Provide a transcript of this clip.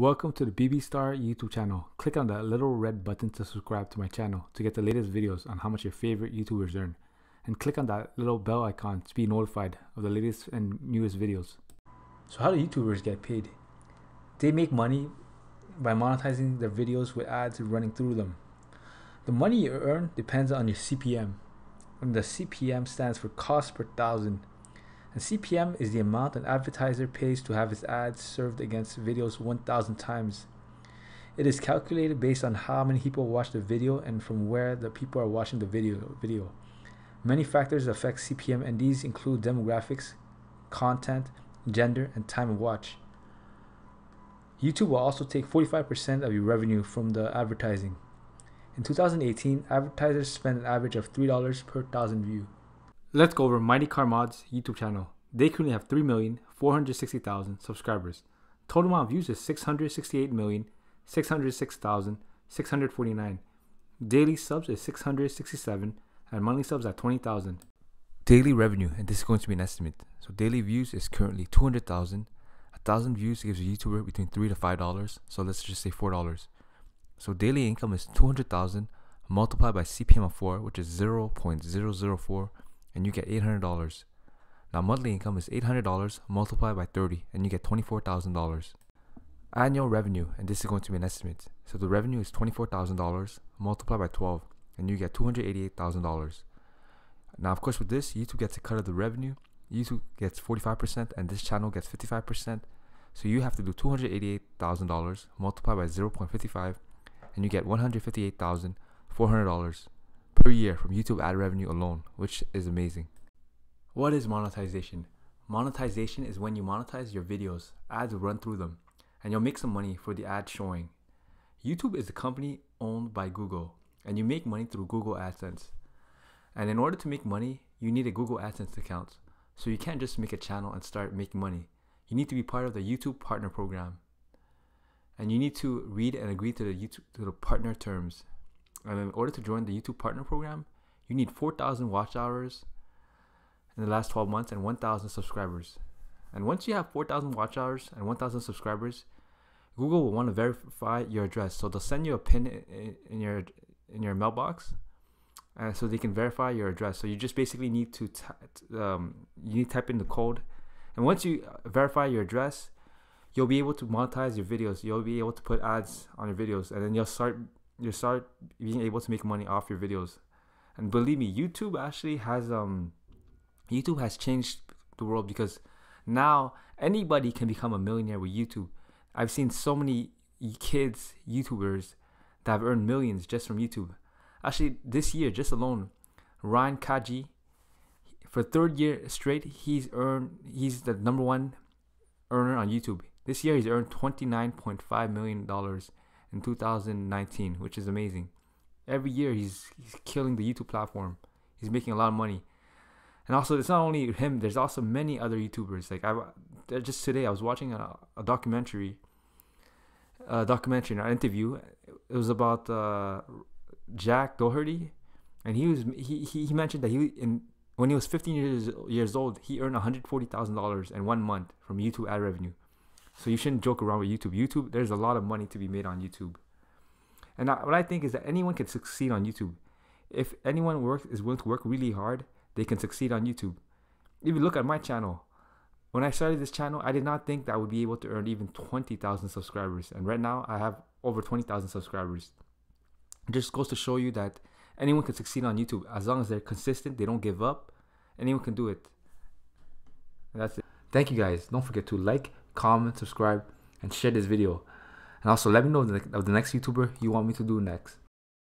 Welcome to the BB Star YouTube channel. Click on that little red button to subscribe to my channel to get the latest videos on how much your favorite YouTubers earn. And click on that little bell icon to be notified of the latest and newest videos. So how do YouTubers get paid? They make money by monetizing their videos with ads running through them. The money you earn depends on your CPM. And the CPM stands for cost per thousand and CPM is the amount an advertiser pays to have his ads served against videos 1000 times. It is calculated based on how many people watch the video and from where the people are watching the video. video. Many factors affect CPM and these include demographics, content, gender, and time of watch. YouTube will also take 45% of your revenue from the advertising. In 2018, advertisers spent an average of $3 per thousand view. Let's go over Mighty Car Mods YouTube channel. They currently have 3,460,000 subscribers. Total amount of views is 668,606,649. Daily subs is 667 and monthly subs at 20,000. Daily revenue, and this is going to be an estimate. So daily views is currently 200,000. A thousand views gives a YouTuber between three to five dollars. So let's just say four dollars. So daily income is 200,000 multiplied by CPM of 4, which is 0.004 and you get $800. Now, monthly income is $800 multiplied by 30, and you get $24,000. Annual revenue, and this is going to be an estimate. So the revenue is $24,000 multiplied by 12, and you get $288,000. Now, of course, with this, YouTube gets a cut of the revenue. YouTube gets 45%, and this channel gets 55%. So you have to do $288,000 multiplied by 0.55, and you get $158,400 per year from YouTube ad revenue alone, which is amazing. What is monetization? Monetization is when you monetize your videos, ads run through them, and you'll make some money for the ad showing. YouTube is a company owned by Google, and you make money through Google AdSense. And in order to make money, you need a Google AdSense account. So you can't just make a channel and start making money. You need to be part of the YouTube Partner Program. And you need to read and agree to the YouTube to the partner terms and in order to join the YouTube Partner Program, you need 4,000 watch hours in the last 12 months and 1,000 subscribers. And once you have 4,000 watch hours and 1,000 subscribers, Google will want to verify your address. So they'll send you a pin in, your in your mailbox, and so they can verify your address. So you just basically need to um, you need to type in the code, and once you verify your address, you'll be able to monetize your videos. You'll be able to put ads on your videos, and then you'll start you start being able to make money off your videos. And believe me, YouTube actually has um YouTube has changed the world because now anybody can become a millionaire with YouTube. I've seen so many kids YouTubers that have earned millions just from YouTube. Actually, this year just alone, Ryan Kaji, for third year straight, he's earned he's the number one earner on YouTube. This year he's earned twenty nine point five million dollars in 2019, which is amazing. Every year he's he's killing the YouTube platform. He's making a lot of money. And also, it's not only him. There's also many other YouTubers. Like I, just today, I was watching a, a documentary, a documentary, an interview. It was about uh, Jack Doherty, and he was he, he, he mentioned that he in when he was 15 years years old, he earned 140 thousand dollars in one month from YouTube ad revenue. So you shouldn't joke around with YouTube. YouTube, there's a lot of money to be made on YouTube. And I, what I think is that anyone can succeed on YouTube. If anyone work is willing to work really hard, they can succeed on YouTube. If you look at my channel, when I started this channel, I did not think that I would be able to earn even 20,000 subscribers. And right now, I have over 20,000 subscribers. It just goes to show you that anyone can succeed on YouTube as long as they're consistent, they don't give up. Anyone can do it. And that's it. Thank you guys. Don't forget to like, comment, subscribe, and share this video. And also let me know of the next YouTuber you want me to do next.